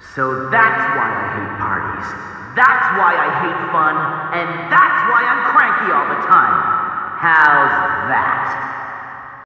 So that's why I hate parties. That's why I hate fun. And that's why I'm cranky all the time. How's that?